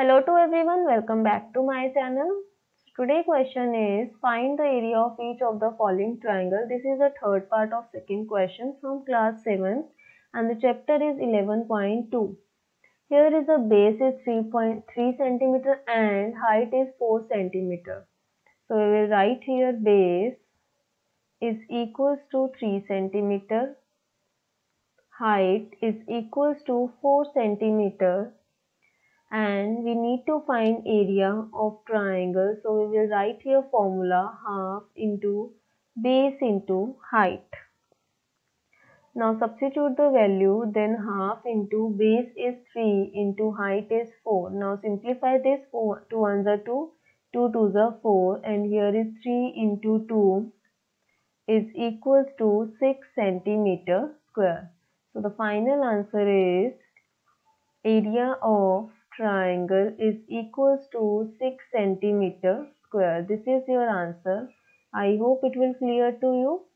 Hello to everyone, welcome back to my channel. Today question is find the area of each of the following triangle. This is the third part of second question from class 7 and the chapter is 11.2. Here is the base is 3.3 centimeter and height is 4 centimeter. So we will write here base is equals to 3 centimeter height is equals to 4 centimeter and we need to find area of triangle. So we will write here formula half into base into height. Now substitute the value then half into base is 3 into height is 4 now simplify this 4 2 ones are 2 2 2 are 4 and here is 3 into 2 is equals to 6 centimeter square. So the final answer is area of triangle is equals to 6 centimeter square. This is your answer. I hope it will clear to you.